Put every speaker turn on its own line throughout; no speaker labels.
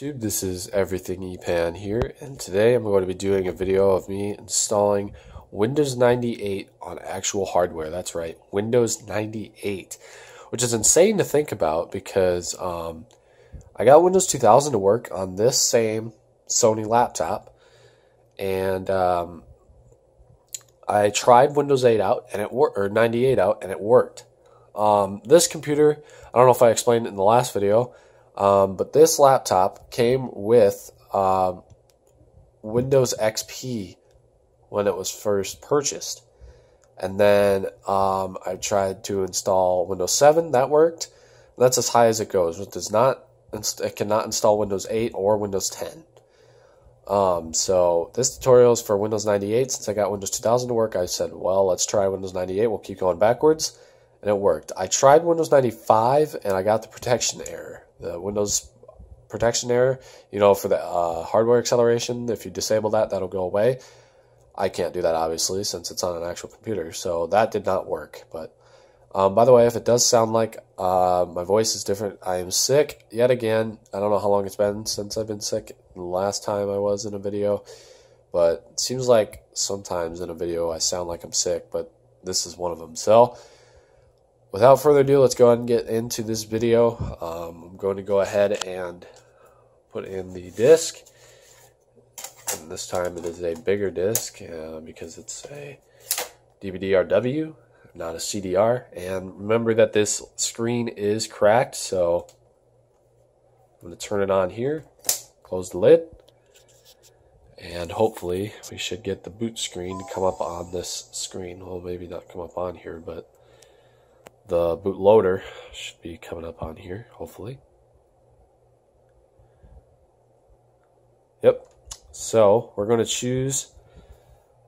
YouTube, this is Everything EPAN here, and today I'm going to be doing a video of me installing Windows 98 on actual hardware. That's right, Windows 98, which is insane to think about because um, I got Windows 2000 to work on this same Sony laptop, and um, I tried Windows 8 out and it worked, or 98 out, and it worked. Um, this computer, I don't know if I explained it in the last video um, but this laptop came with um, Windows XP when it was first purchased. And then um, I tried to install Windows 7. That worked. That's as high as it goes. It does not. It cannot install Windows 8 or Windows 10. Um, so this tutorial is for Windows 98. Since I got Windows 2000 to work, I said, well, let's try Windows 98. We'll keep going backwards, and it worked. I tried Windows 95, and I got the protection error the Windows protection error, you know, for the uh, hardware acceleration, if you disable that, that'll go away. I can't do that, obviously, since it's on an actual computer. So that did not work. But um, by the way, if it does sound like uh, my voice is different, I am sick yet again. I don't know how long it's been since I've been sick. The last time I was in a video. But it seems like sometimes in a video I sound like I'm sick, but this is one of them. So without further ado, let's go ahead and get into this video. Um, I'm going to go ahead and put in the disc. And this time it is a bigger disc uh, because it's a DVD-RW, not a CDR. And remember that this screen is cracked, so I'm going to turn it on here, close the lid, and hopefully we should get the boot screen to come up on this screen. Well, maybe not come up on here, but the bootloader should be coming up on here, hopefully. Yep. So we're going to choose.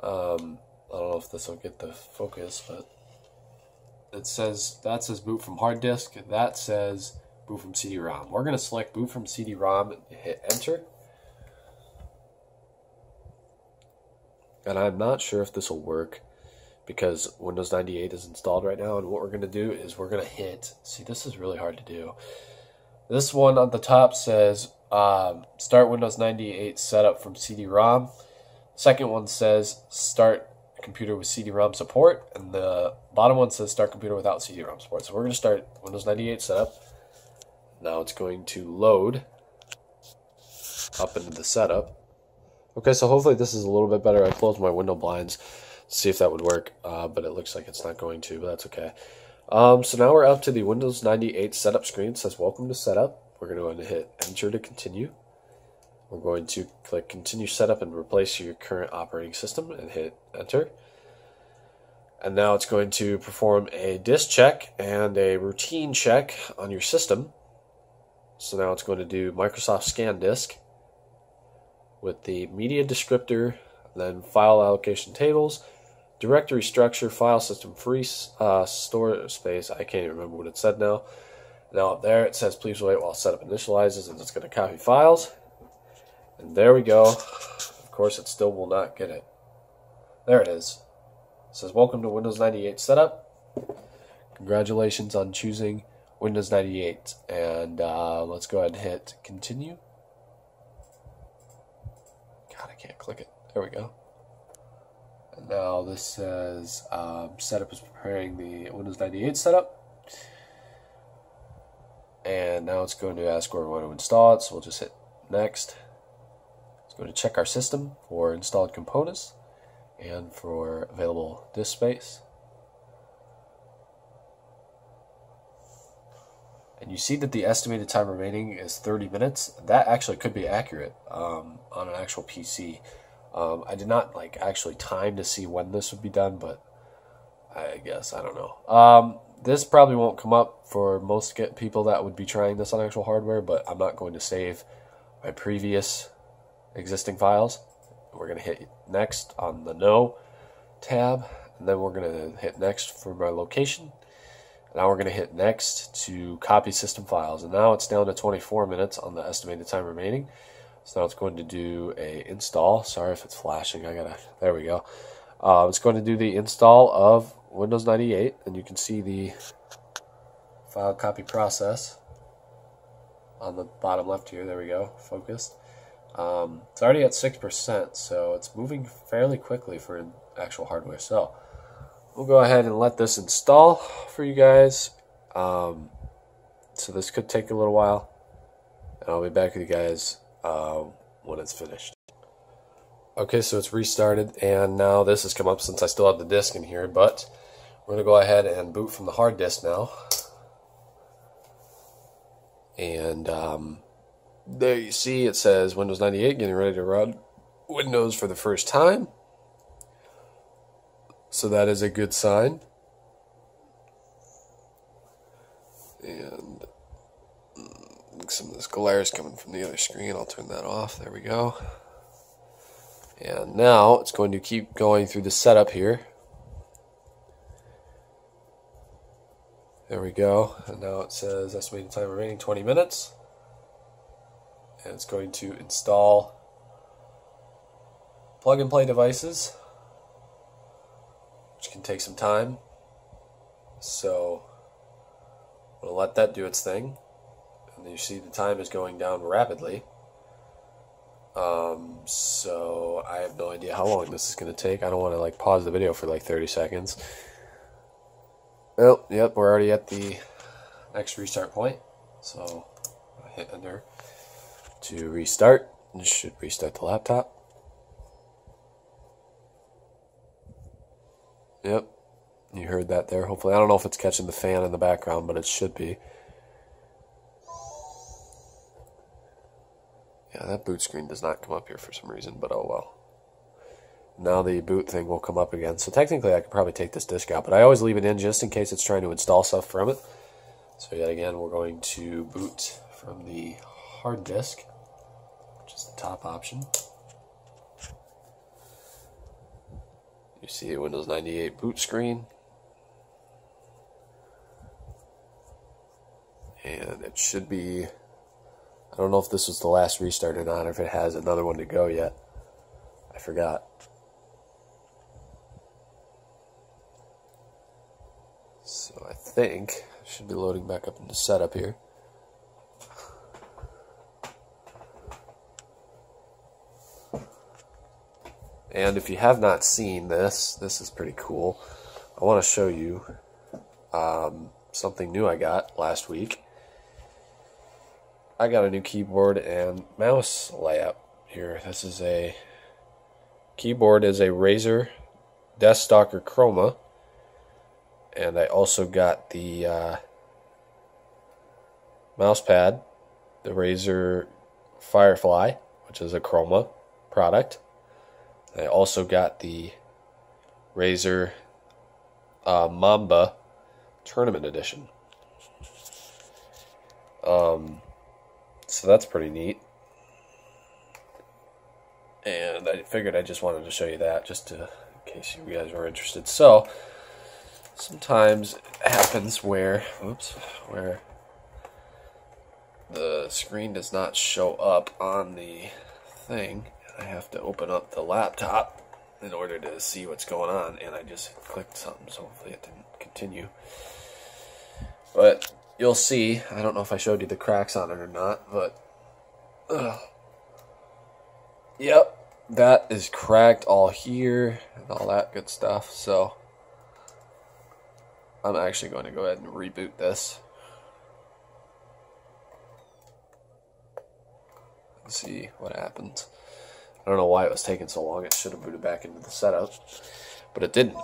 Um, I don't know if this will get the focus, but it says that says boot from hard disk. That says boot from CD-ROM. We're going to select boot from CD-ROM and hit enter. And I'm not sure if this will work because Windows 98 is installed right now. And what we're going to do is we're going to hit, see, this is really hard to do. This one on the top says um, start Windows 98 setup from CD-ROM. Second one says start computer with CD-ROM support. And the bottom one says start computer without CD-ROM support. So we're going to start Windows 98 setup. Now it's going to load up into the setup. Okay, so hopefully this is a little bit better. I closed my window blinds see if that would work, uh, but it looks like it's not going to, but that's okay. Um, so now we're up to the Windows 98 setup screen. It says welcome to setup. We're going to hit enter to continue. We're going to click continue setup and replace your current operating system and hit enter. And now it's going to perform a disk check and a routine check on your system. So now it's going to do Microsoft ScanDisk with the media descriptor, then file allocation tables, Directory structure, file system, free uh, store space. I can't even remember what it said now. Now up there it says please wait while setup initializes and it's going to copy files. And there we go. Of course it still will not get it. There it is. It says welcome to Windows 98 setup. Congratulations on choosing Windows 98. And uh, let's go ahead and hit continue. God, I can't click it. There we go. Now this says um, setup is preparing the Windows 98 setup. And now it's going to ask where we want to install it, so we'll just hit next. It's going to check our system for installed components and for available disk space. And you see that the estimated time remaining is 30 minutes. That actually could be accurate um, on an actual PC. Um, I did not like actually time to see when this would be done, but I guess I don't know. Um, this probably won't come up for most people that would be trying this on actual hardware, but I'm not going to save my previous existing files. We're going to hit next on the no tab, and then we're going to hit next for my location. Now we're going to hit next to copy system files, and now it's down to 24 minutes on the estimated time remaining. So now it's going to do a install. Sorry if it's flashing. I gotta. There we go. Uh, it's going to do the install of Windows 98, and you can see the file copy process on the bottom left here. There we go, focused. Um, it's already at 6%, so it's moving fairly quickly for actual hardware. So we'll go ahead and let this install for you guys. Um, so this could take a little while, and I'll be back with you guys uh, when it's finished. Okay, so it's restarted, and now this has come up since I still have the disk in here, but we're going to go ahead and boot from the hard disk now. And um, there you see it says Windows 98 getting ready to run Windows for the first time. So that is a good sign. And mm, some of this glare is coming from the other screen. I'll turn that off. There we go. And now it's going to keep going through the setup here. There we go. And now it says estimated time remaining 20 minutes. And it's going to install plug and play devices, which can take some time. So we'll let that do its thing. And you see the time is going down rapidly. Um, so I have no idea how long this is going to take. I don't want to like pause the video for like 30 seconds. Well, yep, we're already at the next restart point. So I hit enter to restart. It should restart the laptop. Yep, you heard that there. Hopefully, I don't know if it's catching the fan in the background, but it should be. Yeah, that boot screen does not come up here for some reason, but oh well. Now the boot thing will come up again. So technically I could probably take this disk out, but I always leave it in just in case it's trying to install stuff from it. So yet again, we're going to boot from the hard disk, which is the top option. You see a Windows 98 boot screen. And it should be I don't know if this was the last restart or not, or if it has another one to go yet. I forgot. So I think I should be loading back up into setup here. And if you have not seen this, this is pretty cool. I want to show you um, something new I got last week. I got a new keyboard and mouse layout here. This is a keyboard is a Razer Deathstalker Chroma, and I also got the uh, mouse pad, the Razer Firefly, which is a Chroma product. I also got the Razer uh, Mamba Tournament Edition. Um, so that's pretty neat. And I figured I just wanted to show you that just to, in case you guys were interested. So sometimes it happens where, oops, where the screen does not show up on the thing. And I have to open up the laptop in order to see what's going on, and I just clicked something, so hopefully it didn't continue. But you'll see, I don't know if I showed you the cracks on it or not, but ugh. yep, that is cracked all here and all that good stuff. So I'm actually going to go ahead and reboot this. Let's see what happens. I don't know why it was taking so long. It should have booted back into the setup, but it didn't.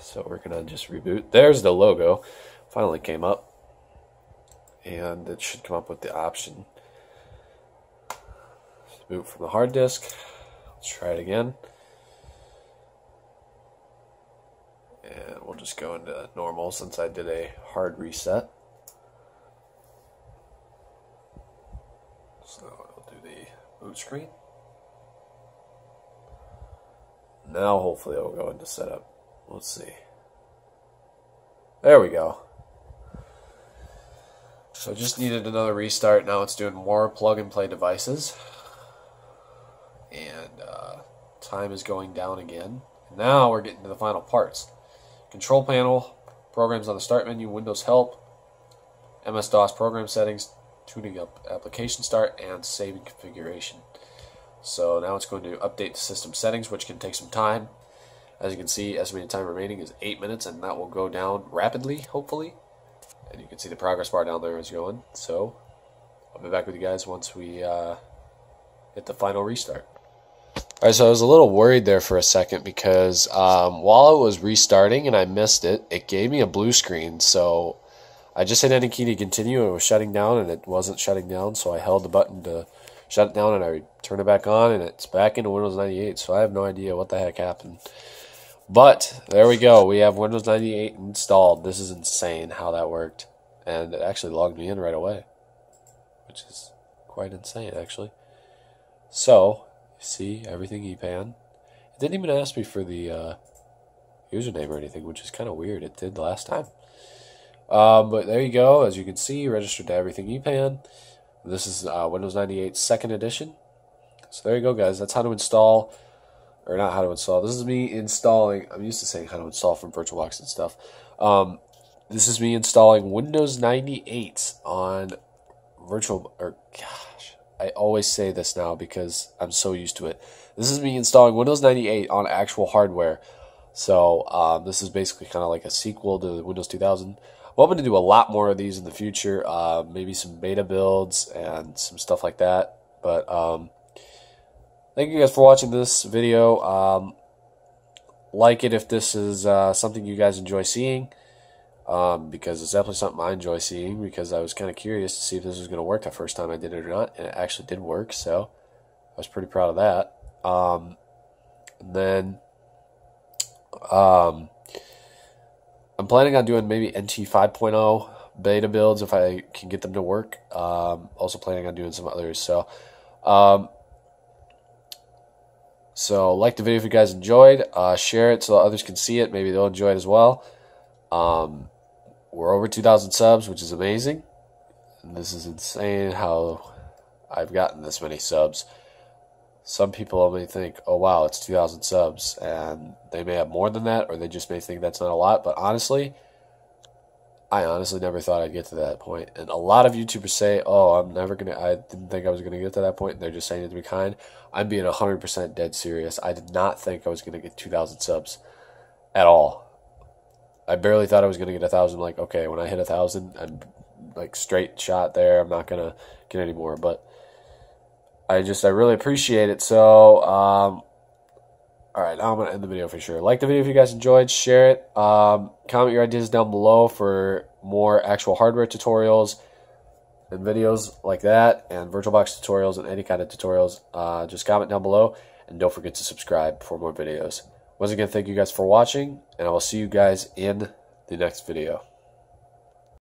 So we're going to just reboot. There's the logo finally came up and it should come up with the option. Boot from the hard disk. Let's try it again. And we'll just go into normal since I did a hard reset. So I'll do the boot screen. Now hopefully it'll go into setup. Let's see. There we go so just needed another restart. Now it's doing more plug and play devices. And uh, time is going down again. Now we're getting to the final parts. Control panel, programs on the start menu, Windows Help, MS-DOS program settings, tuning up application start, and saving configuration. So now it's going to update the system settings, which can take some time. As you can see, estimated time remaining is 8 minutes, and that will go down rapidly, hopefully. And you can see the progress bar down there is going. So I'll be back with you guys once we uh, hit the final restart. Alright, so I was a little worried there for a second because um, while it was restarting and I missed it, it gave me a blue screen. So I just hit any key to continue. It was shutting down and it wasn't shutting down, so I held the button to shut it down and I turned it back on and it's back into Windows 98. So I have no idea what the heck happened. But there we go. We have Windows 98 installed. This is insane how that worked. And it actually logged me in right away, which is quite insane, actually. So see everything EPAN. It didn't even ask me for the uh, username or anything, which is kind of weird. It did last time. Um, but there you go. As you can see, registered to everything EPAN. This is uh, Windows 98 second edition. So there you go, guys. That's how to install, or not how to install. This is me installing. I'm used to saying how to install from VirtualBox and stuff. Um, this is me installing Windows 98 on virtual or gosh I always say this now because I'm so used to it. This is me installing Windows 98 on actual hardware. So um, this is basically kind of like a sequel to Windows 2000. I'm hoping to do a lot more of these in the future. Uh, maybe some beta builds and some stuff like that. But um, thank you guys for watching this video. Um, like it if this is uh, something you guys enjoy seeing um, because it's definitely something I enjoy seeing because I was kind of curious to see if this was going to work the first time I did it or not, and it actually did work, so I was pretty proud of that. Um, then um, I'm planning on doing maybe NT 5.0 beta builds if I can get them to work. Um, also planning on doing some others. So, um, so like the video if you guys enjoyed. Uh, share it so others can see it. Maybe they'll enjoy it as well. Um, we're over 2,000 subs, which is amazing. And this is insane how I've gotten this many subs. Some people may think, oh wow, it's 2,000 subs, and they may have more than that, or they just may think that's not a lot. But honestly, I honestly never thought I'd get to that point. And a lot of YouTubers say, oh, I'm never going to, I didn't think I was going to get to that point, and they're just saying it to be kind. I'm being 100% dead serious. I did not think I was going to get 2,000 subs at all. I barely thought I was going to get a thousand. Like, okay, when I hit a thousand, I'm like straight shot there. I'm not going to get any more. But I just, I really appreciate it. So, um, all right, now I'm to end the video for sure. Like the video if you guys enjoyed, share it. Um, comment your ideas down below for more actual hardware tutorials and videos like that and VirtualBox tutorials and any kind of tutorials. Uh, just comment down below and don't forget to subscribe for more videos. Once again, thank you guys for watching, and I will see you guys in the next video.